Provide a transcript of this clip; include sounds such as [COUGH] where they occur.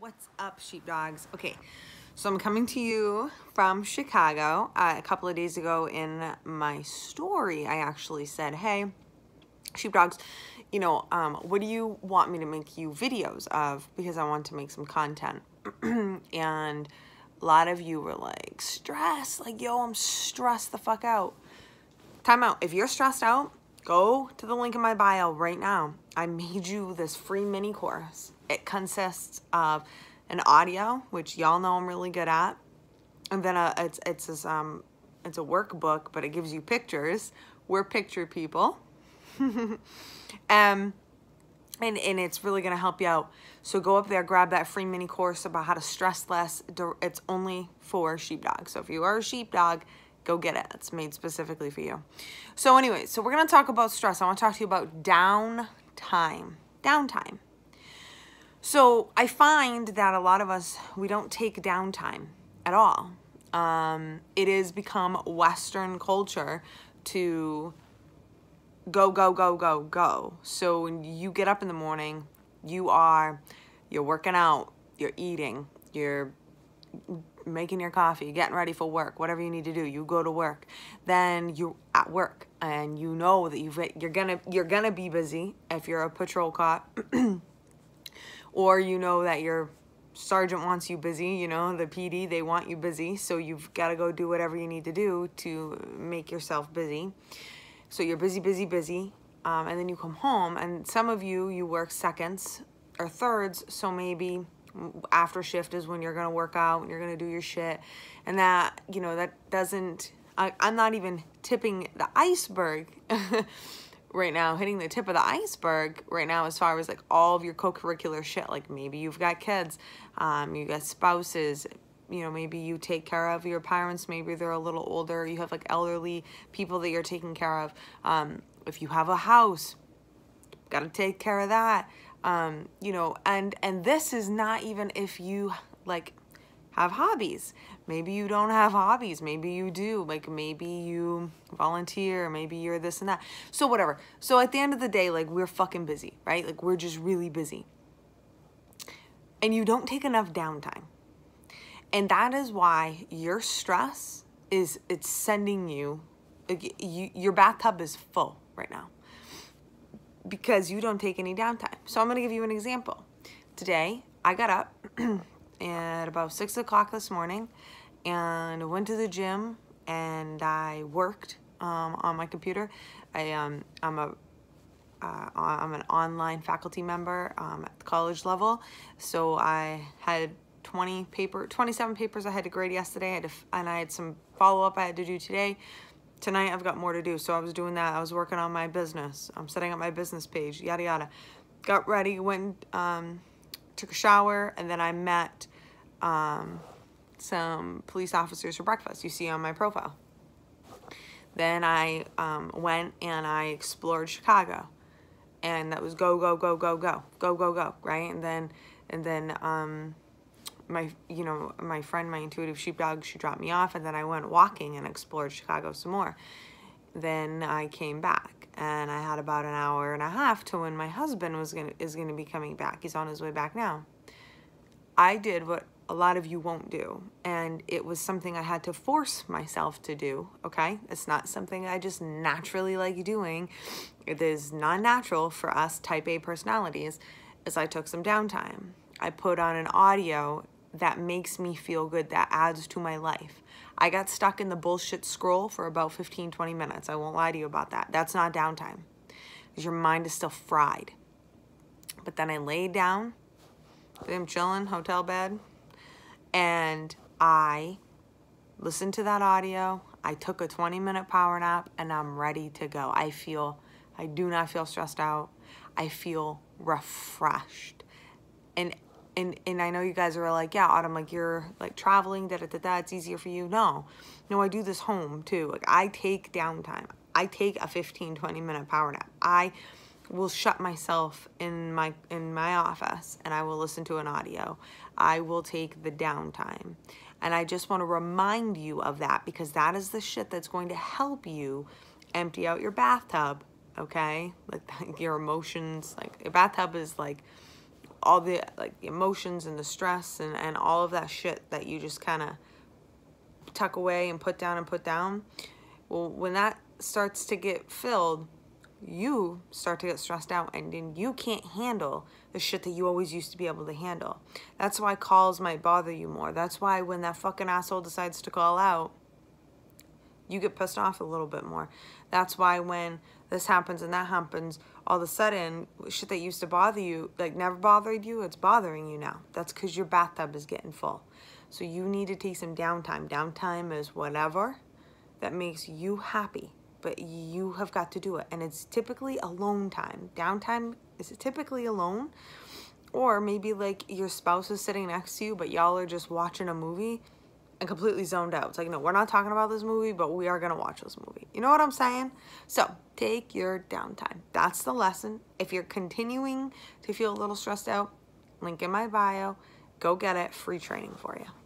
What's up, sheepdogs? Okay, so I'm coming to you from Chicago. Uh, a couple of days ago in my story, I actually said, hey, sheepdogs, you know, um, what do you want me to make you videos of? Because I want to make some content. [CLEARS THROAT] and a lot of you were like, stress, like, yo, I'm stressed the fuck out. Time out. If you're stressed out, go to the link in my bio right now. I made you this free mini course it consists of an audio, which y'all know I'm really good at, and then a, it's it's this, um it's a workbook, but it gives you pictures. We're picture people, [LAUGHS] um, and and it's really gonna help you out. So go up there, grab that free mini course about how to stress less. It's only for sheepdogs. So if you are a sheepdog, go get it. It's made specifically for you. So anyway, so we're gonna talk about stress. I want to talk to you about downtime. Downtime. So I find that a lot of us, we don't take downtime at all. Um, it has become Western culture to go, go, go, go, go. So when you get up in the morning, you are, you're working out, you're eating, you're making your coffee, getting ready for work, whatever you need to do, you go to work. Then you're at work and you know that you've, you're gonna, you're gonna be busy if you're a patrol cop. [CLEARS THROAT] or you know that your sergeant wants you busy, you know, the PD, they want you busy, so you've got to go do whatever you need to do to make yourself busy. So you're busy, busy, busy, um, and then you come home, and some of you, you work seconds or thirds, so maybe after shift is when you're to work out, and you're to do your shit, and that, you know, that doesn't, I, I'm not even tipping the iceberg [LAUGHS] right now. Hitting the tip of the iceberg right now as far as like all of your co-curricular shit. Like maybe you've got kids um you got spouses you know maybe you take care of your parents. Maybe they're a little older. You have like elderly people that you're taking care of. Um if you have a house got to take care of that um you know and and this is not even if you like have hobbies. Maybe you don't have hobbies. Maybe you do. Like maybe you volunteer. Maybe you're this and that. So whatever. So at the end of the day, like we're fucking busy, right? Like we're just really busy. And you don't take enough downtime. And that is why your stress is it's sending you, you your bathtub is full right now because you don't take any downtime. So I'm going to give you an example. Today, I got up [CLEARS THROAT] at about six o'clock this morning and went to the gym and I worked um, on my computer. I, um, I'm a uh, I'm an online faculty member um, at the college level. So I had 20 paper, 27 papers I had to grade yesterday. I had to, and I had some follow up I had to do today. Tonight I've got more to do. So I was doing that. I was working on my business. I'm setting up my business page, yada, yada. Got ready, went, um, took a shower, and then I met um, some police officers for breakfast you see on my profile. Then I um, went and I explored Chicago. And that was go, go, go, go, go, go, go, go, right? And then, and then, um, my, you know, my friend, my intuitive sheepdog, she dropped me off and then I went walking and explored Chicago some more. Then I came back and I had about an hour and a half to when my husband was gonna, is gonna be coming back. He's on his way back now. I did what a lot of you won't do. And it was something I had to force myself to do, okay? It's not something I just naturally like doing. It is non-natural for us type A personalities as I took some downtime. I put on an audio that makes me feel good, that adds to my life. I got stuck in the bullshit scroll for about 15, 20 minutes. I won't lie to you about that. That's not downtime because your mind is still fried. But then I laid down, I'm chilling, hotel bed, and I listened to that audio. I took a 20 minute power nap and I'm ready to go. I feel, I do not feel stressed out. I feel refreshed. And and and I know you guys are like, yeah, Autumn, like you're like traveling, da da da da. It's easier for you. No, no, I do this home too. Like I take downtime. I take a 15, 20 minute power nap. I will shut myself in my in my office and I will listen to an audio. I will take the downtime. And I just want to remind you of that because that is the shit that's going to help you empty out your bathtub, okay? Like [LAUGHS] your emotions, like your bathtub is like all the like emotions and the stress and, and all of that shit that you just kind of tuck away and put down and put down. Well, when that starts to get filled, you start to get stressed out and then you can't handle the shit that you always used to be able to handle. That's why calls might bother you more. That's why when that fucking asshole decides to call out, you get pissed off a little bit more. That's why when this happens and that happens, all of a sudden, shit that used to bother you, like never bothered you, it's bothering you now. That's because your bathtub is getting full. So you need to take some downtime. Downtime is whatever that makes you happy, but you have got to do it. And it's typically alone time. Downtime is typically alone. Or maybe like your spouse is sitting next to you, but y'all are just watching a movie and completely zoned out. It's like, no, we're not talking about this movie, but we are going to watch this movie. You know what I'm saying? So take your downtime. That's the lesson. If you're continuing to feel a little stressed out, link in my bio. Go get it. Free training for you.